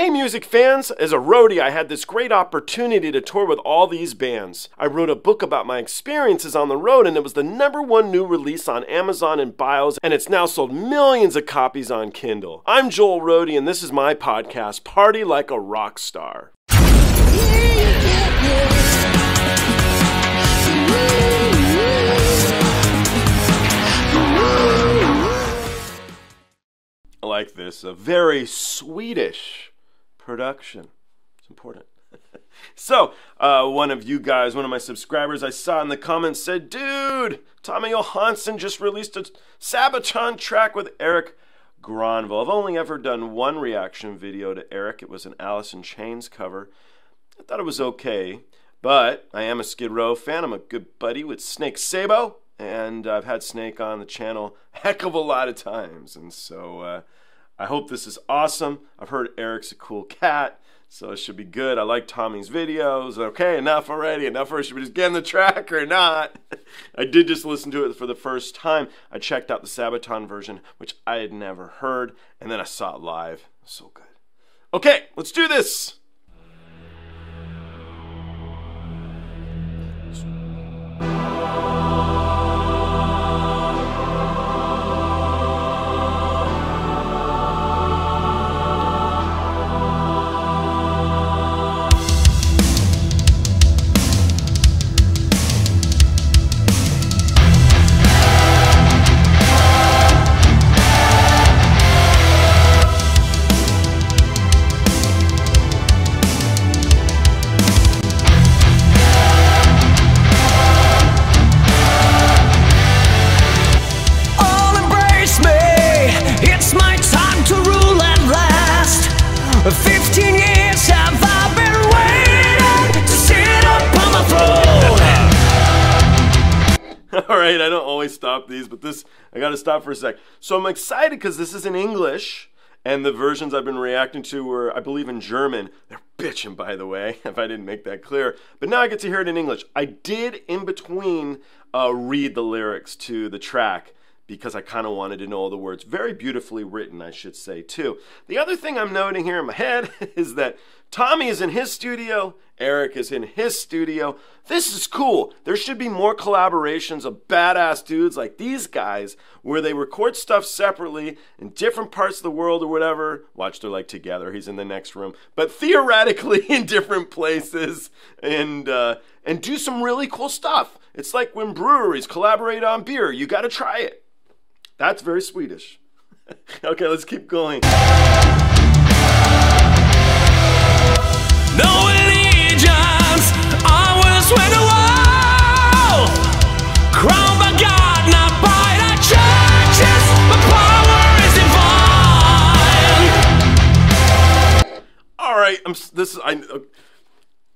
Hey, music fans! As a roadie, I had this great opportunity to tour with all these bands. I wrote a book about my experiences on the road, and it was the number one new release on Amazon and Bios, and it's now sold millions of copies on Kindle. I'm Joel Roadie, and this is my podcast, Party Like a Rock Star. Like this, a very Swedish production. It's important. so, uh, one of you guys, one of my subscribers, I saw in the comments said, Dude, Tommy Johansson just released a Sabaton track with Erik Grönwall. I've only ever done one reaction video to Erik, It was an Alice in Chains cover. I thought it was okay, but I am a Skid Row fan. I'm a good buddy with Snake Sabo, and I've had Snake on the channel a heck of a lot of times, and so uh, I hope this is awesome. I've heard Erik's a cool cat, so it should be good. I like Tommy's videos. Okay, enough already. Enough or should we just get in the track or not? I did just listen to it for the first time. I checked out the Sabaton version, which I had never heard, and then I saw it live. So good. Okay, let's do this. Right, I don't always stop these, but this I got to stop for a sec. So I'm excited because this is in English, and the versions I've been reacting to were, I believe, in German. They're bitching, by the way, if I didn't make that clear. But now I get to hear it in English. I did in between uh, read the lyrics to the track because I kind of wanted to know all the words. Very beautifully written, I should say, too. The other thing I'm noting here in my head is that Tommy is in his studio, Erik is in his studio. This is cool. There should be more collaborations of badass dudes like these guys where they record stuff separately in different parts of the world or whatever. Watch, they're like together. He's in the next room, but theoretically in different places and uh, and do some really cool stuff. It's like when breweries collaborate on beer. You got to try it. That's very Swedish. okay, let's keep going. I'm this is I. uh,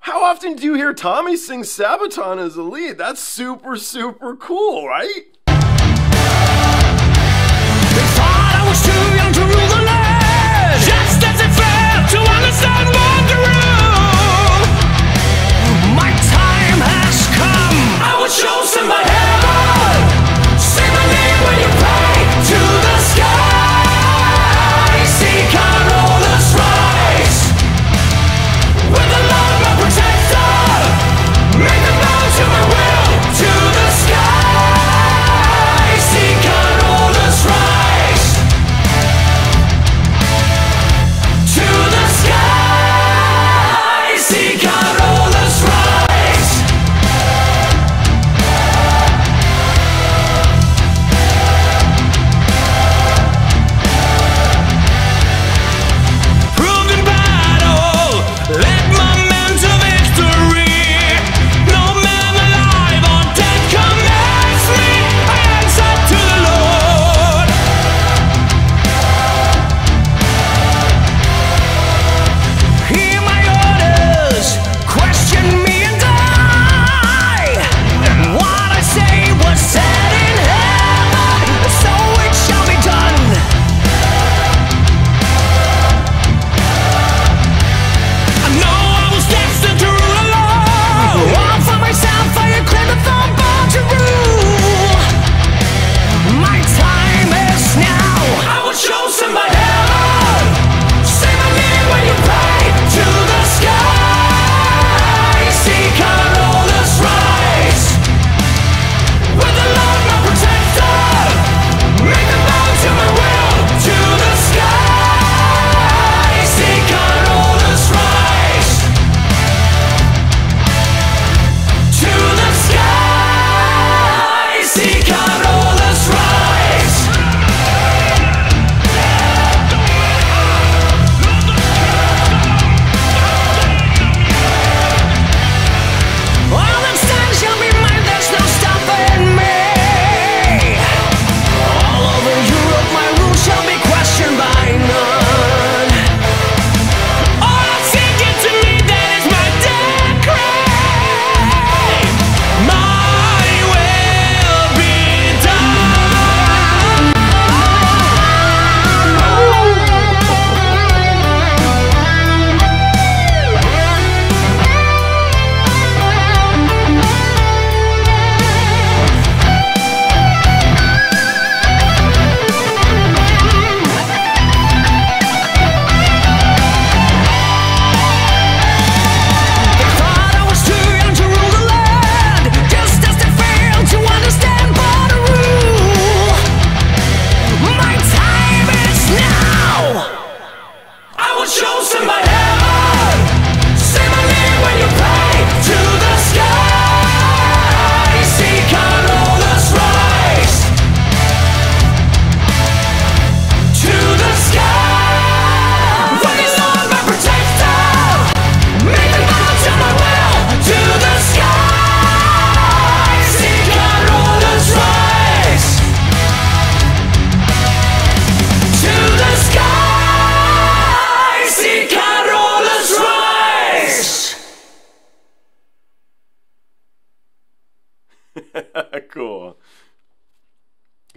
How often do you hear Tommy sing Sabaton as a lead? That's super super cool, right?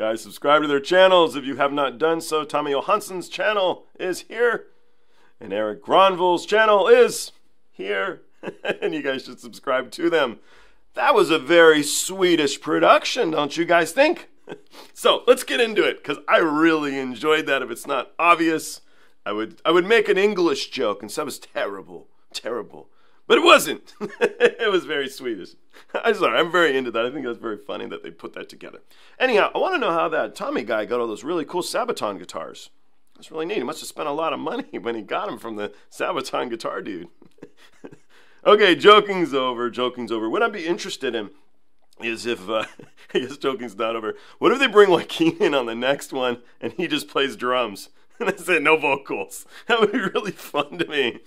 Guys, subscribe to their channels if you have not done so. Tommy Johansson's channel is here, and Erik Grönwall's channel is here, and you guys should subscribe to them. That was a very Swedish production, don't you guys think? so let's get into it, because I really enjoyed that. If it's not obvious, I would I would make an English joke, and so that was terrible, terrible. But it wasn't. it was very Swedish. I'm sorry, I'm very into that. I think that's very funny that they put that together. Anyhow, I want to know how that Tommy guy got all those really cool Sabaton guitars. That's really neat. He must have spent a lot of money when he got them from the Sabaton guitar dude. okay, joking's over. Joking's over. What I'd be interested in is if uh, I guess joking's not over. What if they bring Joakim in on the next one and he just plays drums? And I said no vocals. That would be really fun to me.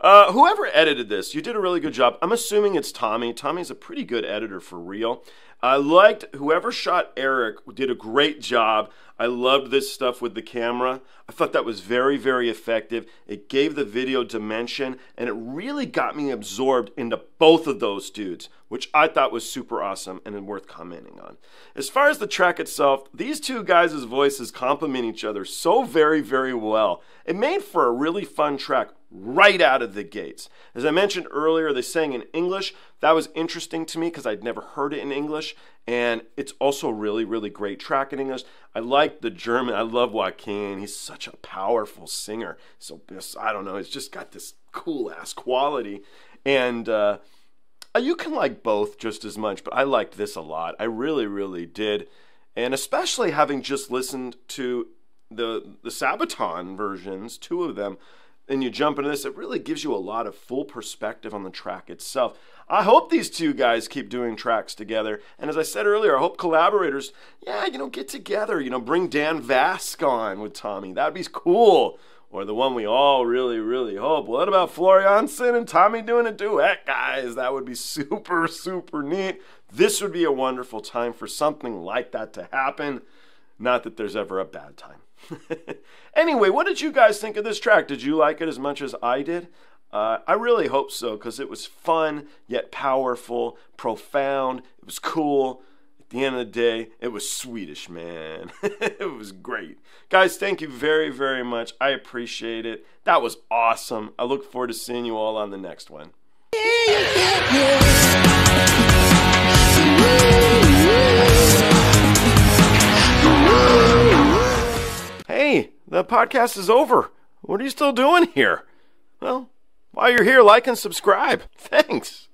Uh, whoever edited this, you did a really good job. I'm assuming it's Tommy. Tommy's a pretty good editor for real. I liked whoever shot Erik did a great job. I loved this stuff with the camera. I thought that was very, very effective. It gave the video dimension and it really got me absorbed into both of those dudes, which I thought was super awesome and worth commenting on. As far as the track itself, these two guys' voices complement each other so very, very well. It made for a really fun track right out of the gates. As I mentioned earlier, they sang in English. That was interesting to me because I'd never heard it in English. And it's also really, really great track in English. I like the German. I love Joakim. He's such a powerful singer. So, I don't know, it's just got this cool ass quality. And, uh, you can like both just as much, but I liked this a lot. I really, really did. And especially having just listened to the the Sabaton versions, two of them, and you jump into this, it really gives you a lot of full perspective on the track itself. I hope these two guys keep doing tracks together. And as I said earlier, I hope collaborators, yeah, you know, get together, you know, bring Dan Vasc on with Tommy. That'd be cool. Or the one we all really, really hope. What about Floor Jansen and Tommy doing a duet, guys? That would be super, super neat. This would be a wonderful time for something like that to happen. Not that there's ever a bad time. anyway, what did you guys think of this track? Did you like it as much as I did? Uh, I really hope so because it was fun yet powerful, profound. It was cool. At the end of the day, it was Swedish, man. it was great. Guys, thank you very, very much. I appreciate it. That was awesome. I look forward to seeing you all on the next one. Hey, the podcast is over. What are you still doing here? Well, while you're here, like and subscribe. Thanks.